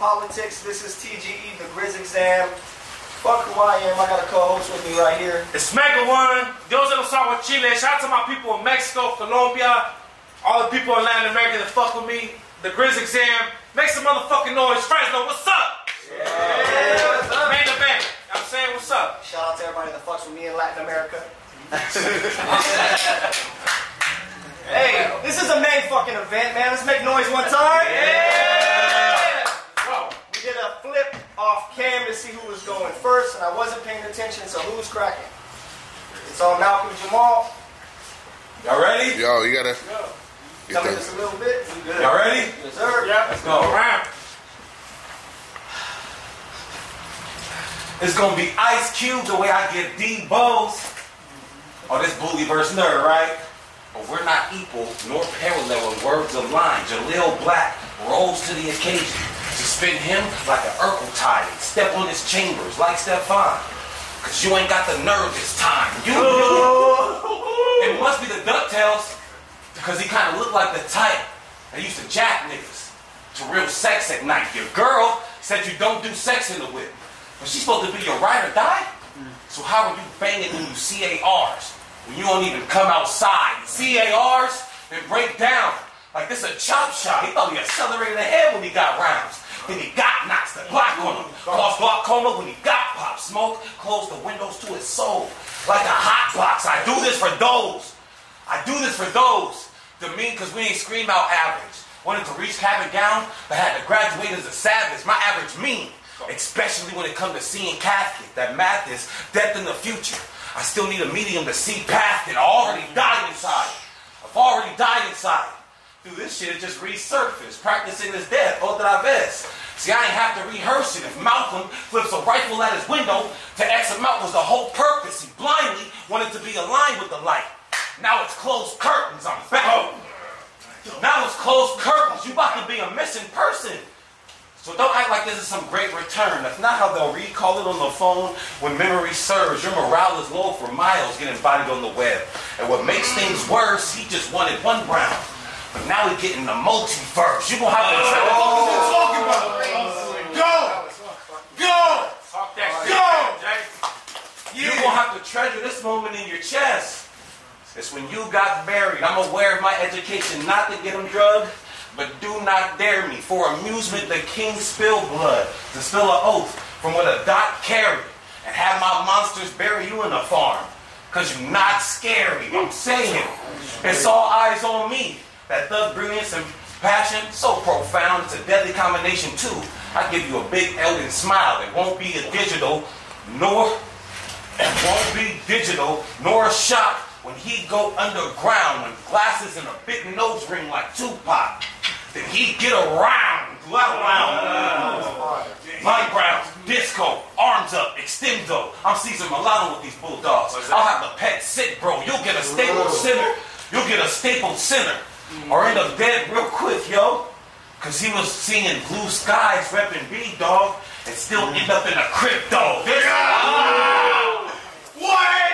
California, skills over politics. This is TGE, the Grizz exam. Fuck who I am. I got a co-host with me right here. It's Mega One. Dios de los Agua Chile. Shout out to my people in Mexico, Colombia, all the people in Latin America that fuck with me. The Grizz exam. Make some motherfucking noise. Fresno, what's up? Yeah, what's up? Main event. I'm saying what's up. Shout out to everybody that fucks with me in Latin America. hey, this is a main fucking event, man. Let's make noise one time. Yeah. Whoa. We did a flip off cam to see who was going first, and I wasn't paying attention, so who's cracking? It's on Malcolm Jamal. Y'all ready? Yo, you gotta. Tell me Get this a little bit. Y'all ready? Yes, sir. Let's go around. It's gonna be Ice Cube the way I get D Bows. Oh, this bully versus nerd, right? But we're not equal nor parallel in words of line. Jaleel Black rose to the occasion to spin him like an Urkel and step on his chambers like Stefan. Cause you ain't got the nerve this time. You oh. It must be the DuckTales because he kind of looked like the type that used to jack niggas to real sex at night. Your girl said you don't do sex in the whip, but she's supposed to be your ride or die. Mm. So how are you banging when you CARs when you don't even come outside? CARs then break down like this a chop shot. He thought he accelerated ahead when he got rounds. Then he got knocks the block on him. Lost glaucoma when he got pop smoke. Closed the windows to his soul like a hot box. I do this for those. I do this for those. The mean, cause we ain't scream out average. Wanted to reach cap and gown, but had to graduate as a savage. My average mean. Especially when it comes to seeing casket. That math is death in the future. I still need a medium to see past it. I already died inside. I've already died inside. Dude, this shit just resurfaced. Practicing his death. Otra vez. See, I ain't have to rehearse it. If Malcolm flips a rifle at his window to X him out was the whole purpose. He blindly wanted to be aligned with the light. Now it's closed curtains. I'm back. Oh. Now it's closed curtains. You about to be a missing person. So don't act like this is some great return. That's not how they'll recall it on the phone when memory serves. Your morale is low for miles getting bodied on the web. And what makes things worse, he just wanted one round. But now he's getting the multiverse. You gonna have to try to talking about? Go! Go! Go! You gonna have to treasure this moment in your chest. It's when you got buried. I'm aware of my education, not to get them drugged, but do not dare me. For amusement, the king spill blood, to spill an oath from what a dot carried, and have my monsters bury you in a farm. Cause you not scary. I'm saying it's all eyes on me. That thug brilliance and passion, so profound, it's a deadly combination too. I give you a big Elden smile. It won't be a digital, nor it won't be digital nor a shock when he go underground with glasses and a big nose ring like Tupac. Then he get around, go around. My ground, disco, arms up, extendo. I'm Caesar Milano with these bulldogs. I'll have the pet sit, bro. You'll get a staple center. You'll get a staple center. Or end up dead real quick, yo. Cause he was singing blue skies, repping B dog, and still end up in a crypto. This What?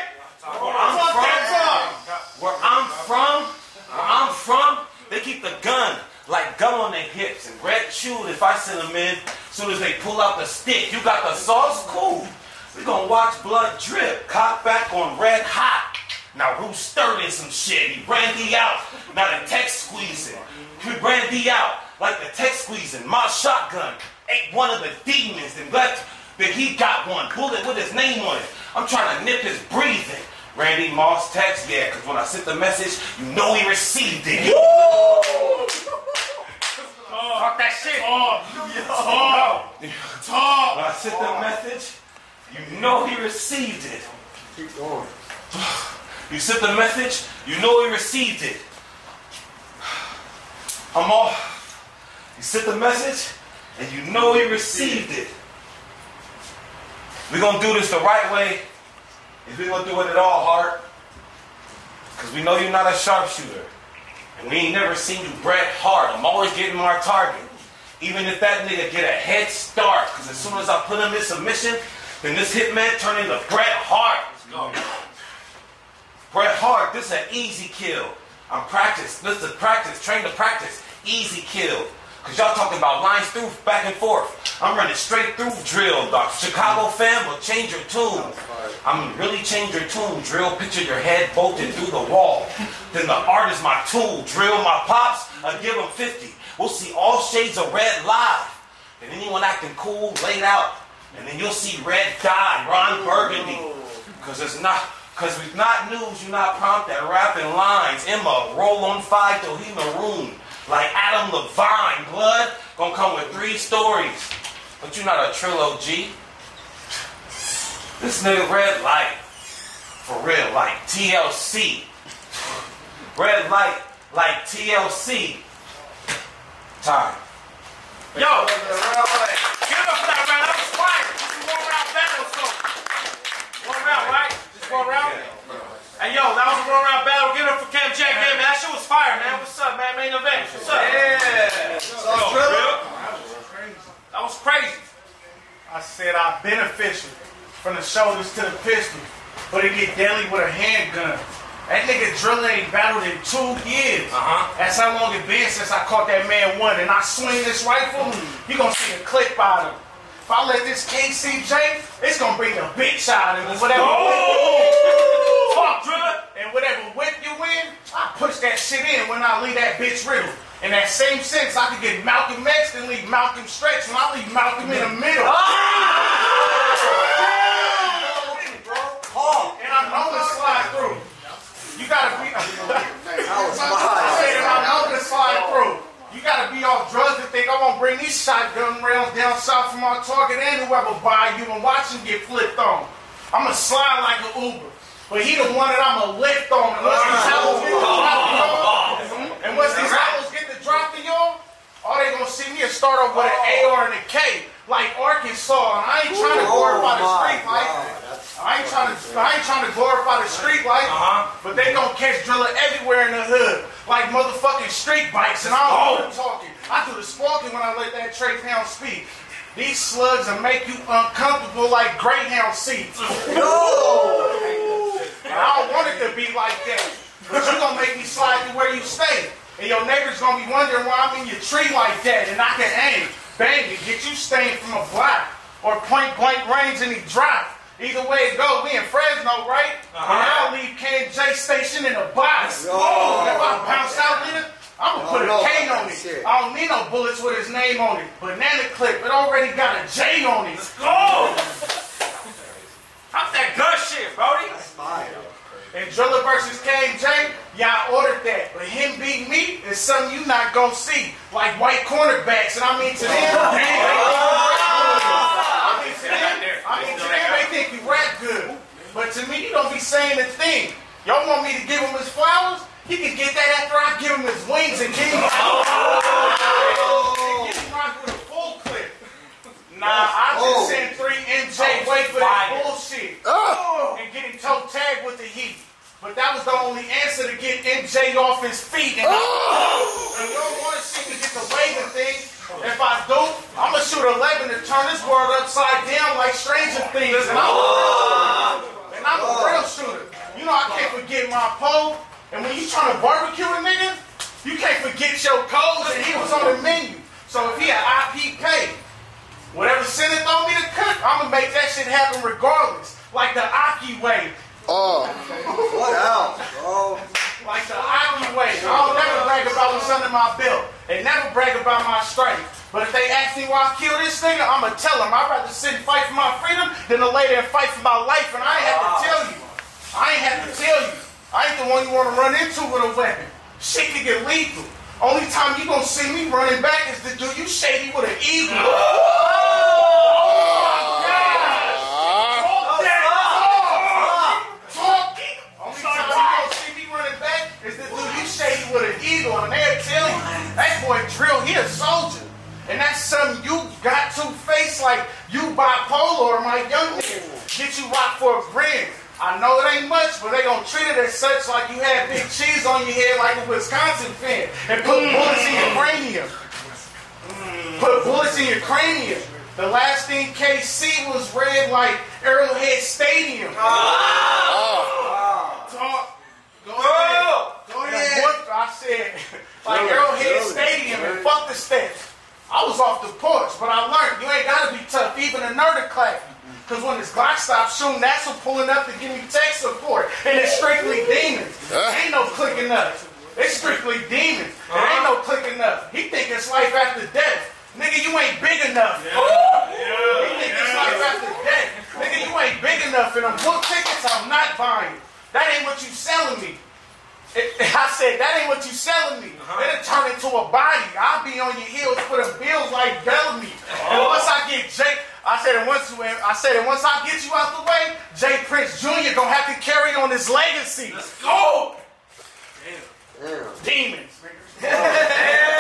where I'm from, where I'm from, where I'm from, they keep the gun like gum on their hips and red shoes if I send them in. Soon as they pull out the stick, you got the sauce, cool. We gonna watch blood drip, cock back on red hot. Now who's stirring some shit? He brandy out, now the text squeezing. He brandy out like the text squeezing. My shotgun ate one of the demons and left. Then he got one bullet with his name on it. I'm trying to nip his breathing. Randy Moss text, yeah, because when I sent the message, you know he received it. Talk that shit. Talk! Talk! When I sent the message, you know he received it. Keep going. You sent the message, you know he received it. I'm off. You sent the message, and you know he received it. We're gonna do this the right way. If we're gonna do it at all, Hart. Because we know you're not a sharpshooter. And we ain't never seen you Bret Hart. I'm always getting my target. Even if that nigga get a head start. Because as soon as I put him in submission, then this hitman turn into Bret Hart. Bret Hart, this is an easy kill. I'm practice. This is practice. Train to practice. Easy kill. Cause y'all talking about lines through back and forth. I'm running straight through drill, dog. Chicago fam will change your tune. I'm really change your tune. Drill, picture your head bolted through the wall. Then the art is my tool. Drill my pops, I give them 50. We'll see all shades of red live. And anyone acting cool, laid out. And then you'll see red die, Ron Burgundy. Cause it's not, cause it's not news, you're not prompt at rapping lines. Emma, roll on five till he maroon. Like Adam Levine, blood gonna come with three stories. But you're not a trilogy. This nigga red light. For real, like TLC. Red light, like TLC. Time. Yo, give it up for that round. That was fire. This is one round battle, so. One round, right? Just one round? Hey, yo, that was a one round battle. Give it up for Cam Jack, man. That shit was fire, man. What's up, man? Main event. What's up? Yeah. Yo, real? That was crazy. I said I beneficial from the shoulders to the pistol, but it get deadly with a handgun. That nigga drilling ain't battled in two years. Uh-huh. That's how long it been since I caught that man one. And I swing this rifle, you gonna see a clip out of him. If I let this KCJ, it's gonna bring the bitch out of him. Whatever whip, fuck Drillah, and whatever whip you in, I push that shit in when I leave that bitch riddle. In that same sense, I could get Malcolm X and leave Malcolm stretch when I leave Malcolm in the middle. And I know to slide through. You gotta be. I said, and I know to slide through. You gotta be off drugs to think I'm gonna bring these shotgun rounds down south from our target and whoever buy you and watch him get flipped on. I'ma slide like an Uber. But he the one that I'ma lift on. And once these hollows get the drop to y'all, and once these hollows get the drop to y'all, all they gonna see me is start off with an AR and a K, like Arkansas. And I ain't trying to glorify the street life. I ain't trying to I ain't trying to glorify the street life, Uh-huh. but they gonna catch Drillah everywhere in the hood, like motherfucking street bikes. And I don't know what I'm talking. I do the sparking when I let that Trey Pound speak. These slugs will make you uncomfortable like Greyhound seats. And I don't want it to be like that. But you gonna make me slide to where you stay. And your neighbor's gonna be wondering why I'm in your tree like that. And I can aim, bang it, get you stained from a block. Or point blank range and he drop. Either way it go, we in Fresno, right? Uh-huh. And I'll leave K and J station in a box. Oh, If I bounce out in it, I'm gonna oh, put a no, K on it. shit. I don't need no bullets with his name on it. Banana clip, it already got a J on it. Let's Go! How's that gun shit, Brody? And Drillah versus KJ, y'all ordered that. But him beat me is something you not gonna see. Like white cornerbacks. And I mean to them, I mean to them, I mean to them, they think you rap good. But to me, you don't be saying a thing. Y'all want me to give him his flowers? He can get that after I give him his wings and give him rock with a full clip. Nah, I just Oh. sent three MJ wait for that bullshit and get him toe tagged with the heat. But that was the only answer to get MJ off his feet. And, I, oh! and you don't want to see me get the waving thing. If I do, I'm gonna shoot a 11 to turn this world upside down like Stranger Things. And I'm, and I'm a real shooter. You know I can't forget my pole. And when you trying to barbecue a nigga, you can't forget your codes. And he was on the menu. So if he had IP pay, Whatever Senate throw me to cook, I'm gonna make that shit happen regardless. Like the Aki way. Oh, what else? Oh, Like the Aki way. I don't never brag about what's under my belt. And never brag about my strength. But if they ask me why I killed this nigga, I'ma tell them I'd rather sit and fight for my freedom than to lay there and fight for my life. And I ain't have to ah. tell you. I ain't have to tell you. I ain't the one you wanna run into with a weapon. Shit can get lethal. Only time you gonna see me running back is to do you shady with an eagle. you had big cheese on your head like a Wisconsin fan and put bullets in your cranium. Put bullets in your cranium. The last thing KC was red like Arrowhead Stadium. Talk. Go ahead. Go ahead. I said like Arrowhead Stadium and fuck the steps. lost, but I learned you ain't gotta be tough, even a nerd to clap you. Cause when this Glock stops shooting, that's what pulling up to give me tech support. And it's strictly demons. Ain't no clicking up. It's strictly demons. It ain't no uh-huh. clicking up. He think it's life after death. Nigga, you ain't big enough. He think it's life after death. Nigga, you ain't big enough. And them book tickets, I'm not buying. That ain't what you selling me. It- I said, that ain't what you selling me. Uh-huh. It'll turn into a body. I'll be on your heels for the bills like Bellamy. And oh. once I get Jay, I said, and once I said, once I get you out the way, Jay Prince Jr. gonna have to carry on his legacy. Let's go. Damn. Damn. Demons. Damn.